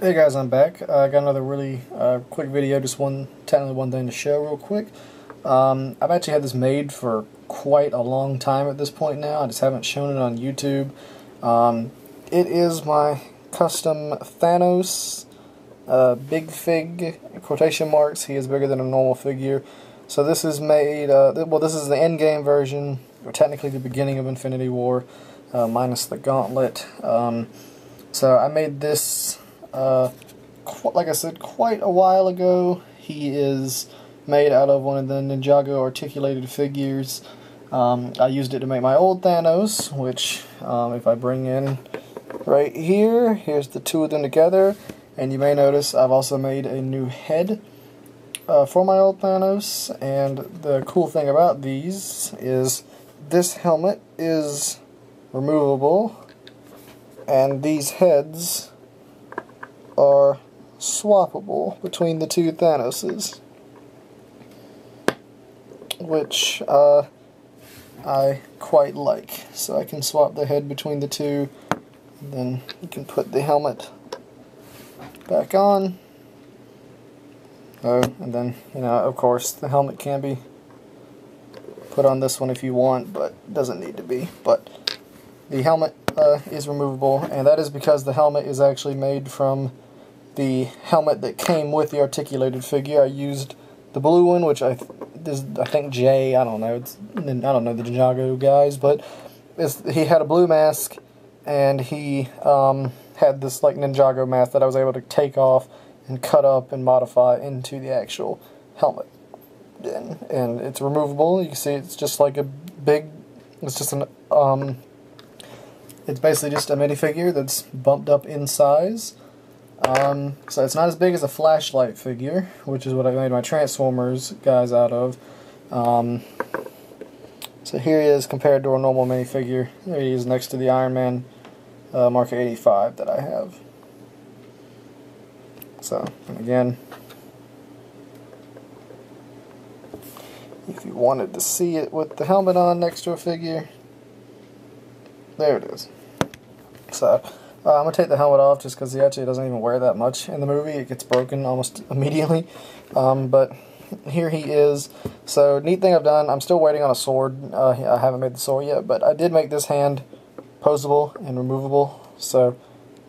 Hey guys, I'm back. Uh, I got another really uh, quick video, just one, technically one thing to show real quick. Um, I've actually had this made for quite a long time at this point now. I just haven't shown it on YouTube. Um, it is my custom Thanos uh, Big Fig, quotation marks. He is bigger than a normal figure. So this is made, uh, well this is the Endgame version, or technically the beginning of Infinity War, uh, minus the gauntlet. Um, so I made this uh, like I said, quite a while ago. He is made out of one of the Ninjago articulated figures. Um, I used it to make my old Thanos, which um, if I bring in right here, here's the two of them together. And you may notice I've also made a new head uh, for my old Thanos. And the cool thing about these is this helmet is removable. And these heads are swappable between the two Thanoses. Which uh, I quite like. So I can swap the head between the two. and then you can put the helmet back on. Oh, and then, you know, of course, the helmet can be put on this one if you want, but doesn't need to be. But the helmet uh, is removable, and that is because the helmet is actually made from the helmet that came with the articulated figure. I used the blue one, which I this I think Jay. I don't know. It's I don't know the Ninjago guys, but he had a blue mask, and he um, had this like Ninjago mask that I was able to take off and cut up and modify into the actual helmet. And, and it's removable. You can see it's just like a big. It's just an um. It's basically just a minifigure that's bumped up in size. Um, so it's not as big as a flashlight figure, which is what I made my Transformers guys out of. Um, so here he is compared to a normal minifigure. There he is next to the Iron Man uh, Mark 85 that I have. So, again, if you wanted to see it with the helmet on next to a figure, there it is. So, uh, I'm going to take the helmet off just because he actually doesn't even wear that much in the movie. It gets broken almost immediately. Um, but here he is. So, neat thing I've done, I'm still waiting on a sword. Uh, I haven't made the sword yet, but I did make this hand posable and removable. So,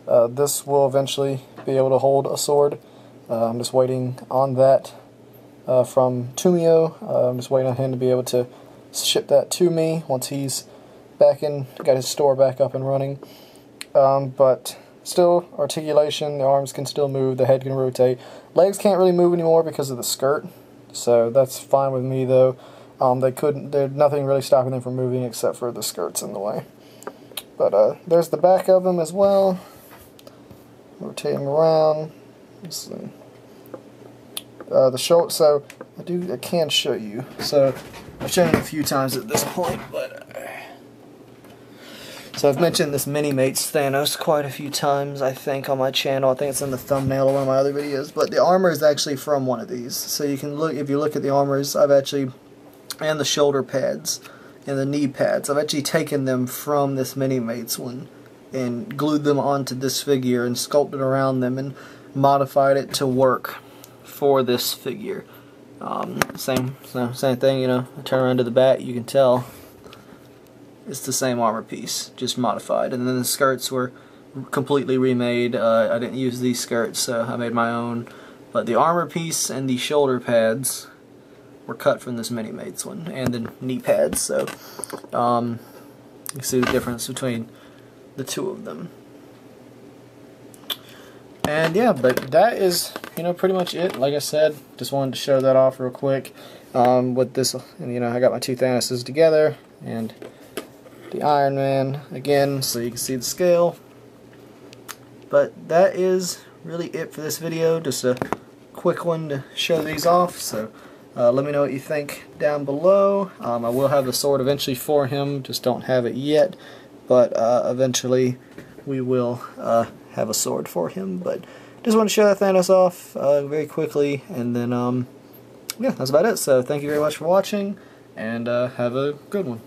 uh, this will eventually be able to hold a sword. Uh, I'm just waiting on that uh, from Tumio. Uh, I'm just waiting on him to be able to ship that to me once he's back in, got his store back up and running. Um, but still, articulation, the arms can still move, the head can rotate. Legs can't really move anymore because of the skirt, so that's fine with me though. Um, they couldn't, there's nothing really stopping them from moving except for the skirts in the way. But uh, there's the back of them as well. Rotate them around. Uh, the shoulder, so I do, I can show you. So I've shown it a few times at this point, but so I've mentioned this Mini-Mates Thanos quite a few times, I think, on my channel. I think it's in the thumbnail of one of my other videos. But the armor is actually from one of these. So you can look, if you look at the armors, I've actually, and the shoulder pads, and the knee pads, I've actually taken them from this Mini-Mates one and glued them onto this figure and sculpted around them and modified it to work for this figure. Um, same, same thing, you know, I turn around to the back, you can tell it's the same armor piece, just modified. And then the skirts were completely remade. Uh, I didn't use these skirts, so I made my own. But the armor piece and the shoulder pads were cut from this Mini-Mates one, and the knee pads. So um, you see the difference between the two of them. And yeah, but that is, you know, pretty much it. Like I said, just wanted to show that off real quick. Um, with this, you know, I got my two Thanoses together, and the Iron Man again so you can see the scale. But that is really it for this video. Just a quick one to show these off. So uh, let me know what you think down below. Um, I will have the sword eventually for him. Just don't have it yet. But uh, eventually we will uh, have a sword for him. But just want to show that Thanos off uh, very quickly. And then, um, yeah, that's about it. So thank you very much for watching. And uh, have a good one.